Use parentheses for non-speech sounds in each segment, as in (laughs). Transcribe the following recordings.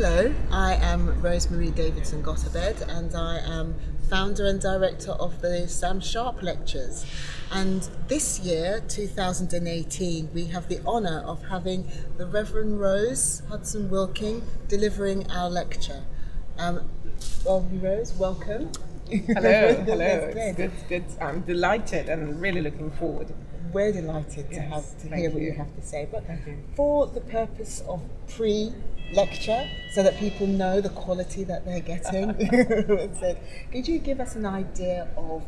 Hello, I am Rosemary Davidson Gotobed and I am founder and director of the Sam Sharpe Lectures. And this year, 2018, we have the honour of having the Reverend Rose Hudson Wilkin delivering our lecture. Um, well, Rose, welcome. Hello, (laughs) hello. it's good, good. I'm delighted and really looking forward. We're delighted to Yes, have to hear what you. you have to say. But for the purpose of pre-lecture, so that people know the quality that they're getting, (laughs) (laughs) so could you give us an idea of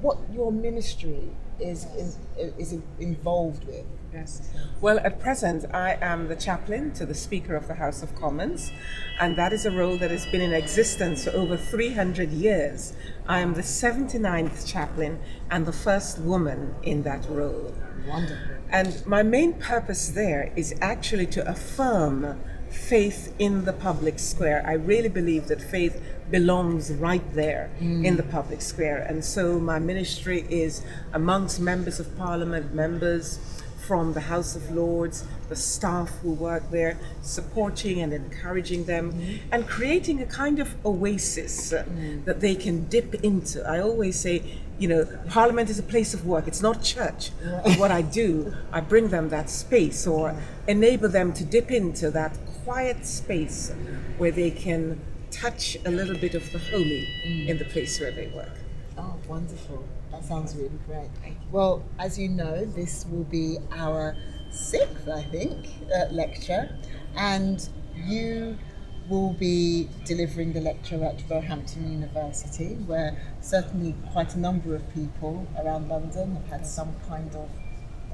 what your ministry is is, is involved with? Yes. Well, at present, I am the chaplain to the Speaker of the House of Commons, and that is a role that has been in existence for over 300 years. I am the 79th chaplain and the first woman in that role. Wonderful. And my main purpose there is actually to affirm faith in the public square. I really believe that faith belongs right there in the public square. And so my ministry is amongst members of parliament, members from the House of Lords, the staff who work there, supporting and encouraging them, and creating a kind of oasis uh, that they can dip into. I always say, you know, Parliament is a place of work, it's not church. what I do, I bring them that space or (laughs) enable them to dip into that quiet space where they can touch a little bit of the holy in the place where they work. Oh, wonderful. That sounds really great. Well, as you know, this will be our sixth, I think, uh, lecture, and you will be delivering the lecture at Roehampton University, where certainly quite a number of people around London have had some kind of,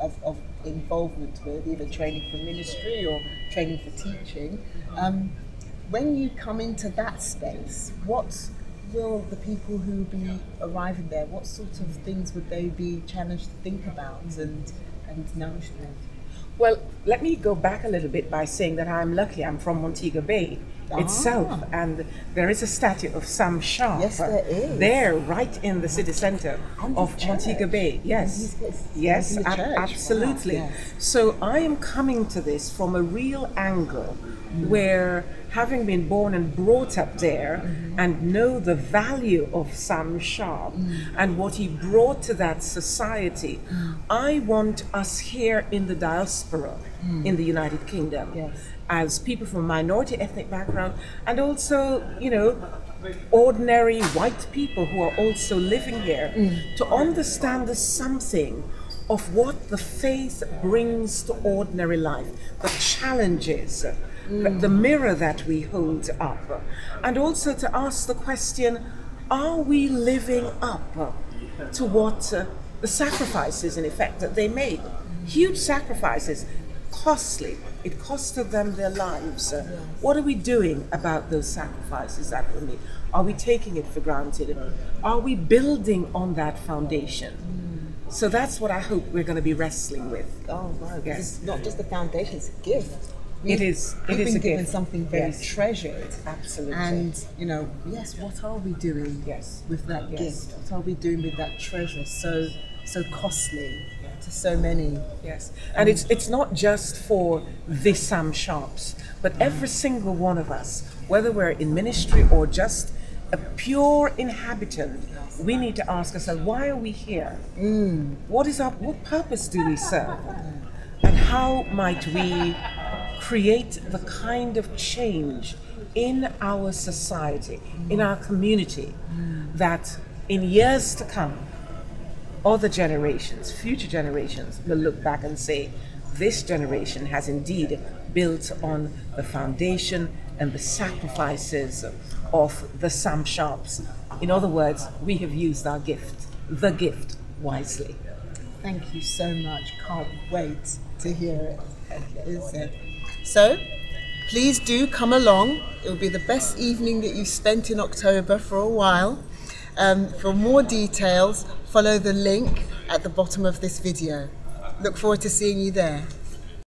of, of involvement with, either training for ministry or training for teaching. Um, when you come into that space, what will the people who be arriving there, what sort of things would they be challenged to think about and, and nourishment? Well, let me go back a little bit by saying that I'm lucky. I'm from Montego Bay itself, Ah. and there is a statue of Sam Sharpe Yes, there is. there, right in the city centre And of Montego. Bay. Yes, yes, ab- church. Wow, absolutely. yes. So I am coming to this from a real angle Mm. where having been born and brought up there Mm-hmm. and know the value of Sam Sharpe Mm. and what he brought to that society, Mm. I want us here in the diaspora in the United Kingdom Mm. Yes. as people from minority ethnic background and also, you know, ordinary white people who are also living here to understand the something of what the faith brings to ordinary life, the challenges, the, the mirror that we hold up, and also to ask the question are we living up to what uh, the sacrifices, in effect, that they made? Huge sacrifices, costly. It costed them their lives. Uh, What are we doing about those sacrifices that were made? Are we taking it for granted? Are we building on that foundation? So that's what I hope we're going to be wrestling with. Oh, wow. Yes. It's not just the foundation, it's a gift. It is- it We've is been a given gift. something very Yes. treasured. Absolutely. And, you know, yes, what are we doing Yes. with that Yes. gift? What are we doing with that treasure so so costly to so many? Yes, and it's it's not just for the Sam Sharpes, but every single one of us, whether we're in ministry or just a pure inhabitant, we need to ask ourselves, why are we here? What is our what purpose do we serve? And how might we create the kind of change in our society, in our community, that in years to come, other generations, future generations, will look back and say, this generation has indeed built on the foundation and the sacrifices of the Sam Sharpes. In other words, we have used our gift, the gift, wisely. Thank you so much. Can't wait to hear it. Is it? So, please do come along. It will be the best evening that you've spent in October for a while. Um, for more details, follow the link at the bottom of this video. Look forward to seeing you there.